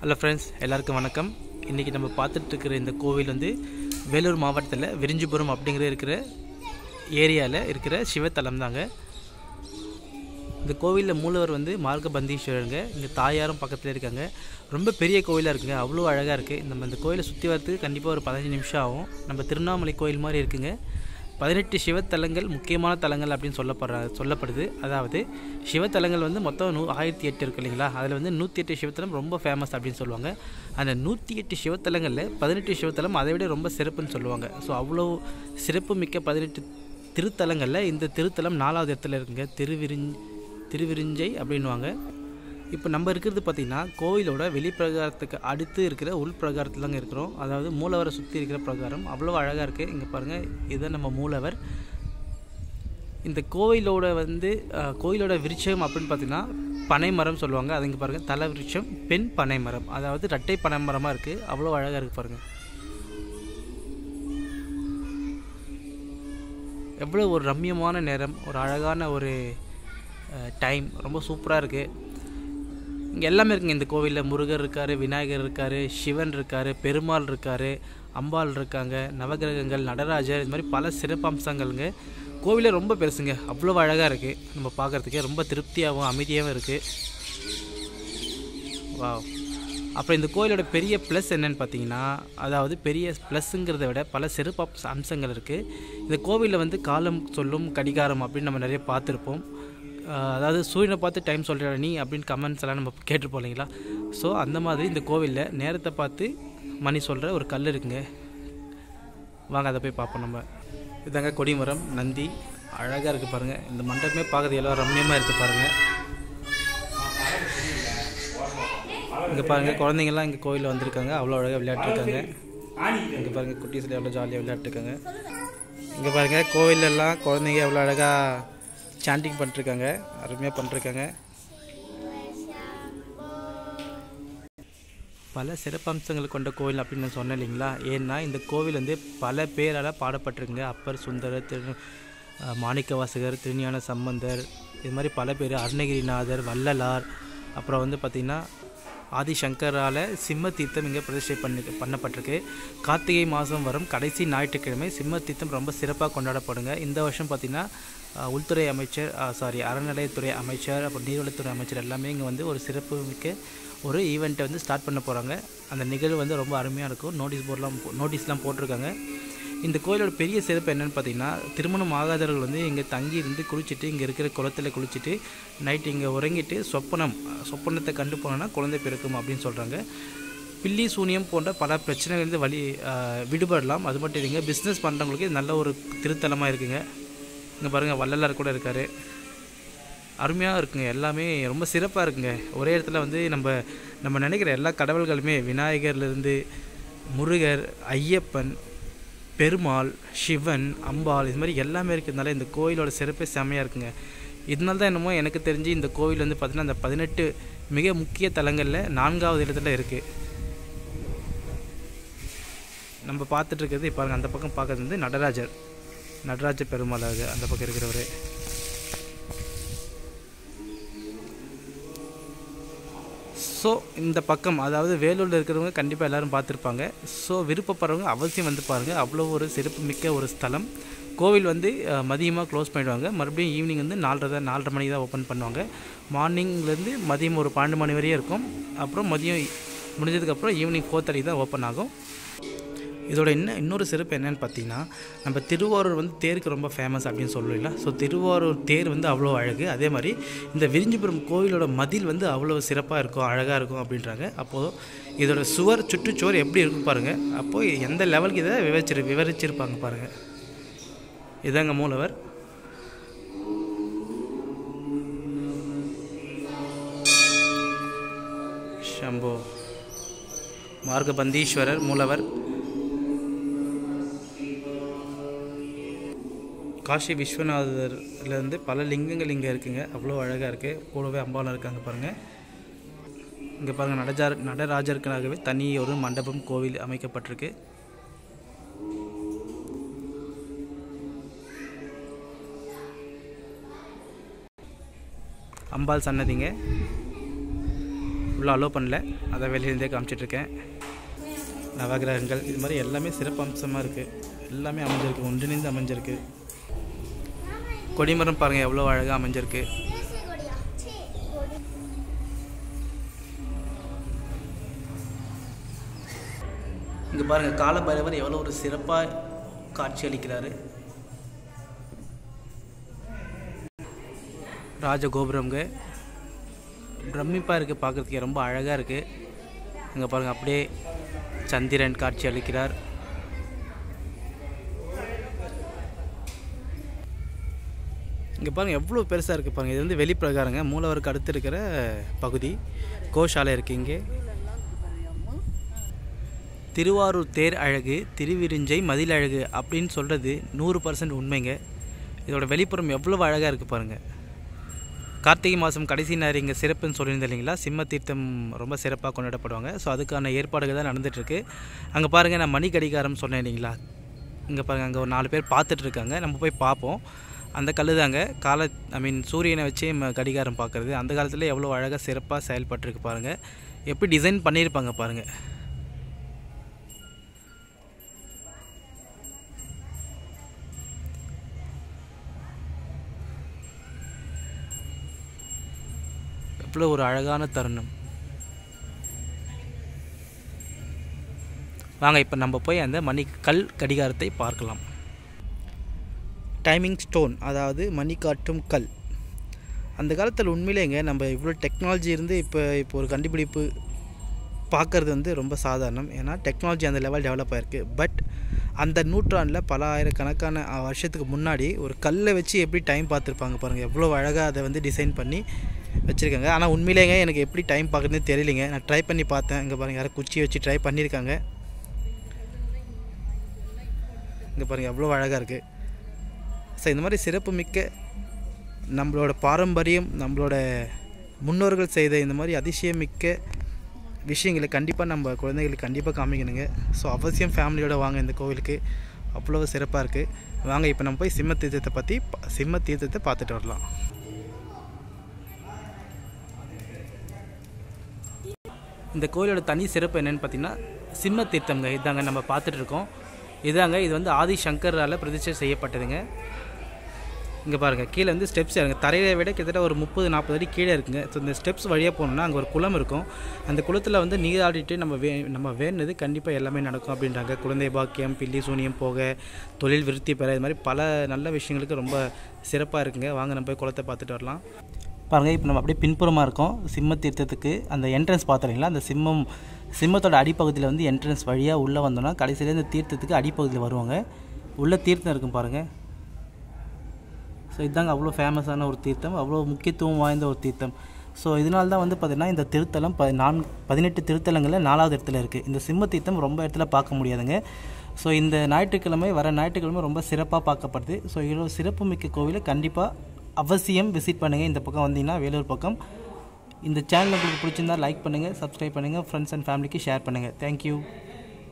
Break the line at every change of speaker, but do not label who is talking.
Hello friends எல்லாருக்கும் வணக்கம். இன்றைக்கி நம்ம பார்த்துட்ருக்கிற இந்த கோவில் வந்து வேலூர் மாவட்டத்தில் விரிஞ்சிபுரம் அப்படிங்கிற இருக்கிற ஏரியாவில் இருக்கிற சிவத்தலம் தாங்க. இந்த கோவிலில் மூலவர் வந்து மார்க்கபந்தீஸ்வரருங்க. இங்கே தாயாரும் பக்கத்தில் இருக்காங்க. ரொம்ப பெரிய கோவிலாக இருக்குங்க. அவ்வளோ அழகாக இருக்குது நம்ம இந்த கோயிலை சுற்றி வரத்துக்கு கண்டிப்பாக ஒரு பதினஞ்சு நிமிஷம் ஆகும். நம்ம திருவண்ணாமலை கோயில் மாதிரி இருக்குங்க. பதினெட்டு சிவத்தலங்கள் முக்கியமான தலங்கள் அப்படின்னு சொல்லப்படுற சொல்லப்படுது. அதாவது சிவத்தலங்கள் வந்து மொத்தம் நூ ஆயிரத்தி எட்டு இருக்குது இல்லைங்களா? அதில் வந்து நூற்றி எட்டு சிவத்தலம் ரொம்ப ஃபேமஸ் அப்படின்னு சொல்லுவாங்க. அந்த நூற்றி எட்டு சிவத்தலங்களில் பதினெட்டு சிவத்தலம் அதை விட ரொம்ப சிறப்புன்னு சொல்லுவாங்க. ஸோ அவ்வளோ சிறப்பு மிக்க பதினெட்டு திருத்தலங்களில் இந்த திருத்தலம் நாலாவது இடத்துல இருக்குங்க. திருவிரிஞ் திருவிரிஞ்சை அப்படின்வாங்க இப்போ நம்ம இருக்கிறது பார்த்திங்கன்னா கோவிலோட வெளிப்பிரகாரத்துக்கு அடுத்து இருக்கிற உள் பிரகாரத்தில் தாங்க இருக்கிறோம். அதாவது மூலவரை சுற்றி இருக்கிற பிரகாரம். அவ்வளோ அழகாக இருக்குது இங்கே பாருங்கள் இதுதான் நம்ம மூலவர். இந்த கோவிலோட வந்து கோயிலோட விருட்சம் அப்படின்னு பார்த்தீங்கன்னா பனைமரம் சொல்லுவாங்க. அது இங்கே பாருங்கள் தலை விருட்சம் பெண் பனைமரம் அதாவது ரெட்டை பனைமரமாக இருக்குது அவ்வளோ அழகாக இருக்குது பாருங்கள் எவ்வளோ ஒரு ரம்மியமான நேரம் ஒரு அழகான ஒரு டைம் ரொம்ப சூப்பராக இருக்குது இங்கே எல்லாமே இருக்குங்க. இந்த கோவிலில் முருகர் இருக்கார் விநாயகர் இருக்கார் சிவன் இருக்கார் பெருமாள் இருக்கார் அம்பாள் இருக்காங்க நவகிரகங்கள் நடராஜர் இது மாதிரி பல சிறப்பம்சங்கள்ங்க. கோவிலே ரொம்ப பெருசுங்க. அவ்வளோ அழகாக இருக்குது நம்ம பார்க்குறதுக்கே ரொம்ப திருப்தியாகவும் அமைதியாகவும் இருக்குது வாவ். அப்புறம் இந்த கோயிலோட பெரிய ப்ளஸ் என்னன்னு பார்த்தீங்கன்னா அதாவது பெரிய ப்ளஸ்ஸுங்கிறத விட பல சிறப்பு அம்சங்கள் இருக்குது இந்த கோவிலில் வந்து காலம் சொல்லும் கடிகாரம் அப்படின்னு நம்ம நிறைய பார்த்துருப்போம். அதாவது சூரியனை பார்த்து டைம் சொல்கிற நீ அப்படின்னு கமெண்ட்ஸ் எல்லாம் நம்ம கேட்டிருப்போம் இல்லைங்களா? ஸோ அந்த மாதிரி இந்த கோவிலில் நேரத்தை பார்த்து மணி சொல்கிற ஒரு கல் இருக்குங்க. வாங்க அதை போய் பார்ப்போம் நம்ம. இதாங்க கொடிமரம் நந்தி. அழகாக இருக்குது பாருங்கள் இந்த மண்டபமே பார்க்குறது எல்லாம் ரம்மியமாக இருக்குது பாருங்கள் இங்கே பாருங்கள் குழந்தைங்கள்லாம் இங்கே கோயிலில் வந்திருக்காங்க. அவ்வளோ அழகாக விளையாட்டுருக்காங்க இங்கே பாருங்கள் குட்டீஸில் எவ்வளோ ஜாலியாக விளையாட்டுருக்காங்க இங்கே பாருங்கள் கோவிலெல்லாம் குழந்தைங்க எவ்வளோ அழகாக சாண்டிங் பண்ணிருக்காங்க அருமையாக பண்ணிருக்காங்க. பல சிறப்பம்சங்கள் கொண்ட கோவில் அப்படின்னு நான் சொன்னேன் இல்லைங்களா? ஏன்னா இந்த கோவில் வந்து பல பேரால் பாடப்பட்டிருக்குங்க. அப்பர் சுந்தரர் திரு மாணிக்கவாசகர் திருஞான சம்பந்தர் இது மாதிரி பல பேர் அருணகிரிநாதர் வள்ளலார் அப்புறம் வந்து பார்த்திங்கன்னா ஆதிசங்கரால் சிம்ம தீர்த்தம் இங்கே பிரதிஷ்டை பண்ணி பண்ணப்பட்டிருக்கு. கார்த்திகை மாதம் வரும். கடைசி ஞாயிற்றுக்கிழமை சிம்ம தீர்த்தம் ரொம்ப சிறப்பாக கொண்டாடப்படுங்க. இந்த வருஷம் பார்த்திங்கன்னா உள்துறை அமைச்சர் சாரி அறநிலையத்துறை அமைச்சர் அப்புறம் நீர்வளத்துறை அமைச்சர் எல்லாமே இங்கே வந்து ஒரு சிறப்பு மிக்க ஒரு ஈவெண்ட்டை வந்து ஸ்டார்ட் பண்ண போகிறாங்க அந்த நிகழ்வு வந்து ரொம்ப அருமையாக இருக்கும். நோட்டீஸ் போர்ட்லாம் நோட்டீஸ்லாம் போட்டிருக்காங்க. இந்த கோயிலோட பெரிய சிறப்பு என்னென்னு பார்த்தீங்கன்னா திருமணம் ஆகாதவர்கள் வந்து இங்கே தங்கி இருந்து குளிச்சுட்டு இங்கே இருக்கிற குளத்தில் குளிச்சுட்டு நைட்டு இங்கே உறங்கிட்டு சொப்பனம் சொப்பனத்தை கண்டு போனோன்னா குழந்தை பிறக்கும் அப்படின்னு சொல்கிறாங்க பில்லி சூனியம் போன்ற பல பிரச்சனைகள்லேருந்து வழி விடுபடலாம். அது மட்டும் இல்லைங்க பிஸ்னஸ் பண்ணுறவங்களுக்கு நல்ல ஒரு திருத்தலமாக இருக்குங்க. இங்கே பாருங்கள் வள்ளலார் கூட இருக்கார். அருமையாக இருக்குங்க எல்லாமே ரொம்ப சிறப்பாக இருக்குங்க. ஒரே இடத்துல வந்து நம்ம நம்ம நினைக்கிற எல்லா கடவுள்களுமே விநாயகர்லேருந்து முருகர் ஐயப்பன் பெருமாள் சிவன் அம்பாள் இது மாதிரி எல்லாமே இருக்கிறதுனால இந்த கோயிலோட சிறப்பே செம்மையாக இருக்குங்க. இதனால தான் என்னமோ எனக்கு தெரிஞ்சு இந்த கோவில் வந்து பார்த்திங்கன்னா அந்த பதினெட்டு மிக முக்கிய தலங்களில் நான்காவது இடத்துல இருக்குது நம்ம பார்த்துட்டு இருக்கிறது இப்போ அந்த பக்கம் பார்க்கறது வந்து நடராஜர். நடராஜ பெருமாள் அது அந்த பக்கம் இருக்கிறவர். ஸோ இந்த பக்கம் அதாவது வேலூரில் இருக்கிறவங்க கண்டிப்பாக எல்லோரும் பார்த்துருப்பாங்க. ஸோ விருப்பப்படுறவங்க அவசியம் வந்து பாருங்கள் அவ்வளோ ஒரு சிறப்பு மிக்க ஒரு ஸ்தலம். கோவில் வந்து மதியமாக க்ளோஸ் பண்ணிடுவாங்க. மறுபடியும் ஈவினிங் வந்து நாலரை தான் நாலரை மணிக்கு தான் ஓப்பன் பண்ணுவாங்க. மார்னிங்லேருந்து மதியம் ஒரு பன்னெண்டு மணி வரையும் இருக்கும். அப்புறம் மதியம் முடிஞ்சதுக்கப்புறம் ஈவினிங் ஃபோர் தேர்ட்டி தான் ஓப்பன் ஆகும். இதோட இன்னும் இன்னொரு சிறப்பு என்னென்னு பார்த்தீங்கன்னா நம்ம திருவாரூர் வந்து தேருக்கு ரொம்ப ஃபேமஸ் அப்படின்னு சொல்லலாம் ஸோ திருவாரூர் தேர் வந்து அவ்வளோ அழகு. அதே மாதிரி இந்த விரிஞ்சிபுரம் கோவிலோட மதில் வந்து அவ்வளோ சிறப்பாக இருக்கும் அழகாக இருக்கும் அப்படின்றாங்க. அப்போது இதோட சுவர் சுற்றுச்சுவர் எப்படி இருக்கும் பாருங்கள் அப்போது எந்த லெவலுக்கு இதை விவரிச்சிரு விவரிச்சிருப்பாங்க பாருங்கள் இதாங்க மூலவர். ஷம்போ. மார்கபந்தீஸ்வரர் மூலவர். காஷி விஸ்வநாதர்லேருந்து பல லிங்கங்கள் இங்கே இருக்குங்க. அவ்வளோ அழகாக இருக்குது கூடவே அம்பாலும் இருக்காங்க பாருங்கள் இங்கே பாருங்கள் நடஜார் நடராஜருக்காகவே தனி ஒரு மண்டபம் கோவில் அமைக்கப்பட்டிருக்கு. அம்பாள் சன்னதிங்க. உள்ளே அலோவ் பண்ணல. அதை வெளியிலேருந்தே காமிச்சிட்ருக்கேன் நவகிரகங்கள் இது மாதிரி எல்லாமே சிறப்பு அம்சமாக இருக்குது எல்லாமே அமைஞ்சிருக்கு ஒன்றிணைந்து அமைஞ்சிருக்கு. கொடிமரம் பாருங்கள் எவ்வளோ அழகாக அமைஞ்சிருக்கு. இங்கே பாருங்கள் காலபைரவர் எவ்வளோ ஒரு சிறப்பாக காட்சி அளிக்கிறாரு. ராஜகோபுரம்ங்க. பிரமிப்பாக இருக்குது பார்க்குறதுக்கே ரொம்ப அழகாக இருக்குது இங்கே பாருங்கள் அப்படியே சந்திரன் காட்சி அளிக்கிறார். இங்கே பாருங்கள் எவ்வளோ பெருசாக இருக்குது பாருங்கள் இது வந்து வெளிப்பிரகாரங்க மூலவருக்கு அடுத்து இருக்கிற பகுதி. கோஷாலை இருக்குது இங்கே. திருவாரூர் தேர் அழகு திருவிரிஞ்சை மதில் அழகு அப்படின்னு சொல்கிறது நூறு பர்சன்ட் உண்மைங்க. இதோட வெளிப்புறம் எவ்வளோ அழகாக இருக்குது பாருங்கள் கார்த்திகை மாதம் கடைசி நேரம் இங்கே சிறப்புன்னு சொல்லியிருந்தேன் இல்லைங்களா? சிம்ம தீர்த்தம் ரொம்ப சிறப்பாக கொண்டாடப்படுவாங்க. ஸோ அதுக்கான ஏற்பாடுகள் தான் நடந்துகிட்ருக்கு அங்கே பாருங்கள் நான் மணி கடிகாரம் சொன்னேன் இல்லைங்களா? இங்கே பாருங்கள் அங்கே ஒரு நாலு பேர் பார்த்துட்ருக்காங்க நம்ம போய் பார்ப்போம். அந்த கல் தாங்க கால ஐ மீன் சூரியனை வச்சே கடிகாரம் பார்க்குறது அந்த காலத்தில் எவ்வளோ அழகாக சிறப்பாக செயல்பட்டுருக்கு பாருங்கள் எப்படி டிசைன் பண்ணியிருப்பாங்க பாருங்கள் எவ்வளோ ஒரு அழகான தருணம். வாங்க இப்போ நம்ம போய் அந்த மணி கல் கடிகாரத்தை பார்க்கலாம். டைமிங் ஸ்டோன் அதாவது மணி காட்டும் கல். அந்த காலத்தில் உண்மையிலேங்க நம்ம இவ்வளோ டெக்னாலஜி இருந்து இப்போ இப்போ ஒரு கண்டுபிடிப்பு பார்க்குறது வந்து ரொம்ப சாதாரணம். ஏன்னா டெக்னாலஜி அந்த லெவல் டெவலப் ஆகிருக்கு பட் அந்த நூற்றாண்டில் பல ஆயிரக்கணக்கான வருஷத்துக்கு முன்னாடி ஒரு கல்லை வச்சு எப்படி டைம் பார்த்துருப்பாங்க பாருங்கள் எவ்வளோ அழகாக அதை வந்து டிசைன் பண்ணி வச்சுருக்காங்க. ஆனால் உண்மையிலேங்க எனக்கு எப்படி டைம் பார்க்குறதுன்னு தெரியலைங்க. நான் ட்ரை பண்ணி பார்த்தேன். இங்கே பாருங்கள் யாரும் குச்சி வச்சு ட்ரை பண்ணியிருக்காங்க. இங்கே பாருங்கள் எவ்வளோ அழகாக இருக்குது ஸோ இந்த மாதிரி சிறப்பு மிக்க நம்மளோட பாரம்பரியம் நம்மளோட முன்னோர்கள் செய்த இந்த மாதிரி அதிசயமிக்க விஷயங்களை கண்டிப்பாக நம்ம குழந்தைகளுக்கு கண்டிப்பாக காமிக்கணுங்க. ஸோ அவசியம் ஃபேமிலியோடு வாங்க இந்த கோவிலுக்கு. அவ்வளோ சிறப்பாக இருக்குது வாங்க இப்போ நம்ம போய் சிம்ம தீர்த்தத்தை பற்றி சிம்ம தீர்த்தத்தை பார்த்துட்டு வரலாம். இந்த கோயிலோட தனி சிறப்பு என்னென்னு பார்த்தீங்கன்னா சிம்ம தீர்த்தம்ங்க. இதாங்க நம்ம பார்த்துட்டு இருக்கோம். இதாங்க இது வந்து ஆதி சங்கரால் பிரதிஷ்டை செய்யப்பட்டதுங்க. இங்கே பாருங்கள் கீழே வந்து ஸ்டெப்ஸ் இறங்க தரையை விட கிட்டத்தட்ட ஒரு முப்பது நாற்பது அடி கீழே இருக்குங்க. ஸோ இந்த ஸ்டெப்ஸ் வழியாக போனோம்னா அங்கே ஒரு குளம் இருக்கும். அந்த குளத்தில் வந்து நீராடிட்டு நம்ம வே நம்ம வேணுனது கண்டிப்பாக எல்லாமே நடக்கும் அப்படின்றாங்க. குழந்தை பாக்கியம் பில்லி சூனியம் போக தொழில் விருத்தி பெற இது மாதிரி பல நல்ல விஷயங்களுக்கு ரொம்ப சிறப்பாக இருக்குங்க. வாங்க நம்ம போய் குளத்தை பார்த்துட்டு வரலாம். பாருங்கள் இப்போ நம்ம அப்படியே பின்புறமாக இருக்கோம். சிம்ம தீர்த்தத்துக்கு அந்த என்ட்ரன்ஸ் பார்த்துறீங்களா? அந்த சிம்மம் சிம்மத்தோட அடிப்பகுதியில் வந்து என்ட்ரன்ஸ் வழியாக உள்ளே வந்தோம்னா கடைசியில் இந்த தீர்த்தத்துக்கு அடிப்பகுதியில் வருவாங்க. உள்ளே தீர்த்தம் இருக்கும் பாருங்கள் ஸோ இதுதாங்க அவ்வளோ ஃபேமஸான ஒரு தீர்த்தம் அவ்வளோ முக்கியத்துவம் வாய்ந்த ஒரு தீர்த்தம். ஸோ இதனால தான் வந்து பார்த்திங்கன்னா இந்த திருத்தலம் ப நான் பதினெட்டு திருத்தலங்களில் நாலாவது இடத்துல இருக்குது இந்த சிம்ம தீர்த்தம் ரொம்ப இடத்துல பார்க்க முடியாதுங்க. ஸோ இந்த ஞாயிற்றுக்கிழமை வர ஞாயிற்றுக்கிழமை ரொம்ப சிறப்பாக பார்க்கப்படுது. ஸோ இவ்வளோ சிறப்பு மிக்க கோவிலை கண்டிப்பாக அவசியம் விசிட் பண்ணுங்கள் இந்த பக்கம் வந்தீங்கன்னா வேலூர் பக்கம். இந்த சேனல் உங்களுக்கு பிடிச்சிருந்தா லைக் பண்ணுங்கள் சப்ஸ்கிரைப் பண்ணுங்கள் ஃப்ரெண்ட்ஸ் அண்ட் ஃபேமிலிக்கு ஷேர் பண்ணுங்கள் தேங்க்யூ